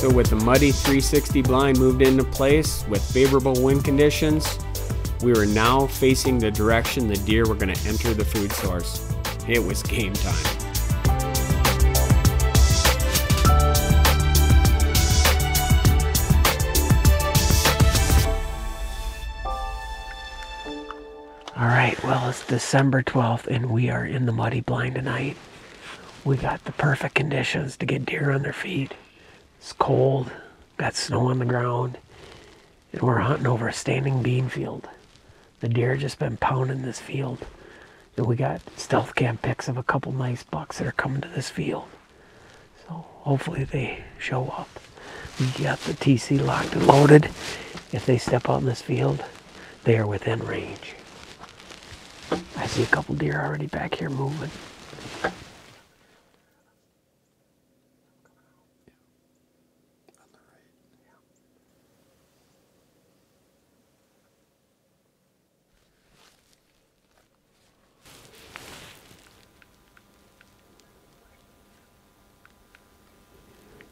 So with the muddy 360 blind moved into place with favorable wind conditions, we were now facing the direction the deer were going to enter the food source. It was game time. All right, well, it's December 12th and we are in the muddy blind tonight. We got the perfect conditions to get deer on their feet. It's cold, got snow on the ground, and we're hunting over a standing bean field. The deer just been pounding this field. And we got stealth cam pics of a couple nice bucks that are coming to this field. So hopefully they show up. We got the TC locked and loaded. If they step out in this field, they are within range. I see a couple deer already back here moving.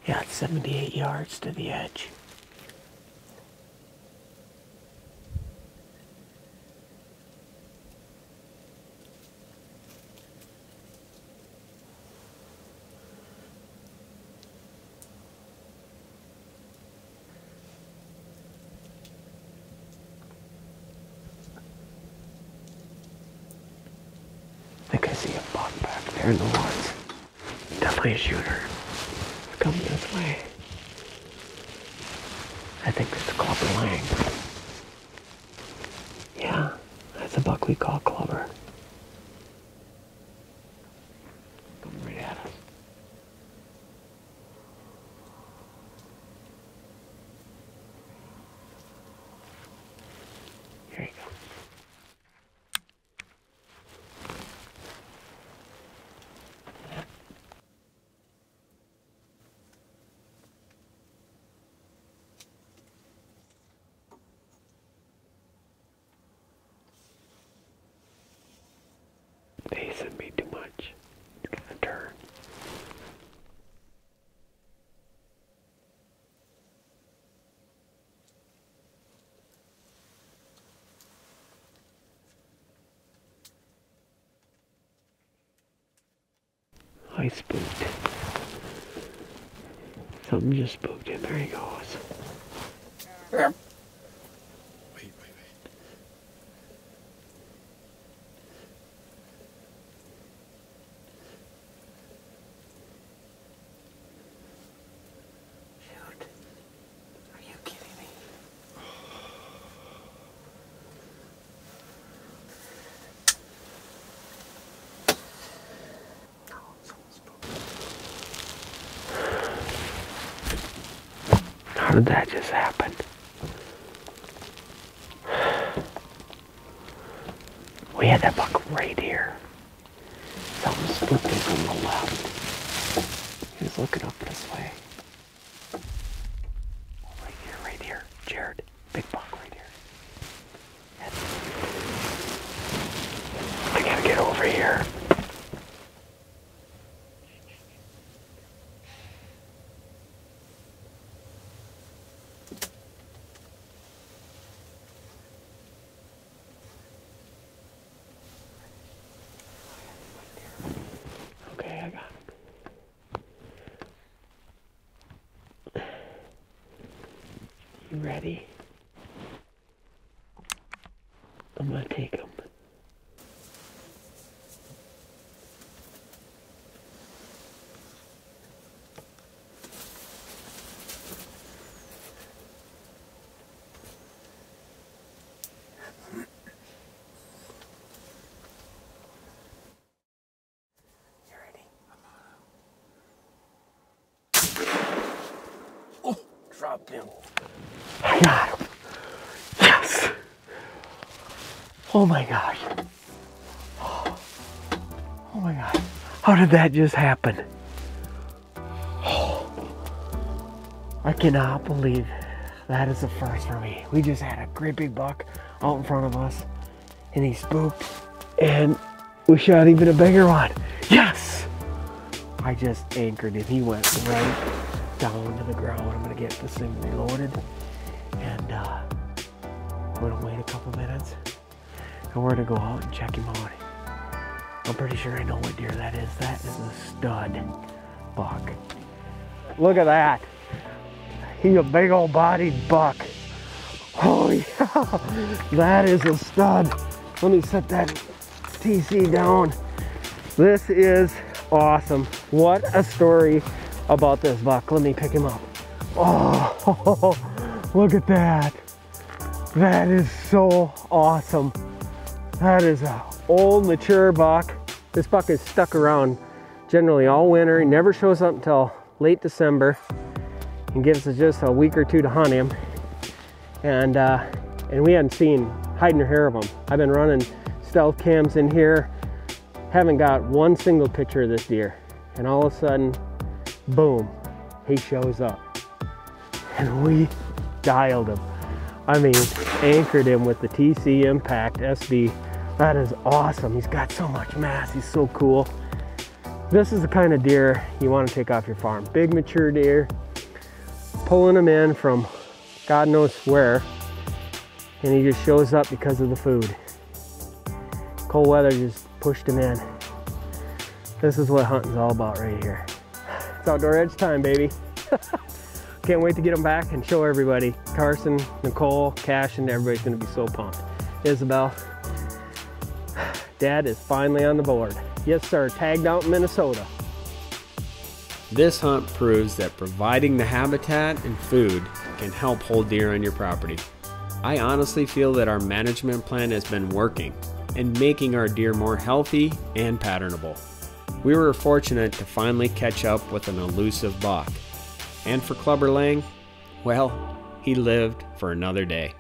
Yeah, it's 78 yards to the edge. I think I see a buck back there in the woods. Definitely a shooter. Coming this way. I think it's a clubber lang. Yeah, that's a buck we call clubber. Coming right at us. Here you go. Pacing me too much. It's gonna turn. I spooked. Something just spooked him. There he goes. How did that just happen? We had that buck right here. Something spooked him from the left. He was looking up this way. Oh, right here, right here. Jared. Big buck right here. Head. I gotta get over here. Okay, I got him. You ready? I'm gonna take? Uh, oh, dropped him. I got him. Yes. Oh my gosh. Oh my god. How did that just happen? Oh. I cannot believe that is the first for me. We just had a great big buck out in front of us and he spooked and we shot even a bigger one. Yes! I just anchored him. He went right down to the ground. I'm gonna get this thing reloaded and uh, we're gonna wait a couple minutes and we're gonna go out and check him out. I'm pretty sure I know what deer that is. That is a stud buck. Look at that. He's a big old bodied buck. Oh yeah, that is a stud. Let me set that TC down. This is awesome. What a story about this buck. Let me pick him up. Oh, look at that. That is so awesome. That is a old mature buck. This buck is stuck around generally all winter. He never shows up until late December and gives us just a week or two to hunt him. And uh, and we hadn't seen hiding or hair of him. I've been running stealth cams in here, haven't got one single picture of this deer. And all of a sudden, boom, he shows up. And we dialed him. I mean, anchored him with the TC Impact SB. That is awesome. He's got so much mass. He's so cool. This is the kind of deer you want to take off your farm. Big mature deer, pulling them in from God knows where, and he just shows up because of the food. Cold weather just pushed him in. This is what hunting's all about right here. It's outdoor edge time, baby. Can't wait to get them back and show everybody. Carson, Nicole, Cash, and everybody's gonna be so pumped. Isabel, Dad is finally on the board. Yes, sir, tagged out in Minnesota. This hunt proves that providing the habitat and food can help hold deer on your property. I honestly feel that our management plan has been working and making our deer more healthy and patternable. We were fortunate to finally catch up with an elusive buck. And for Clubber Lang, well, he lived for another day.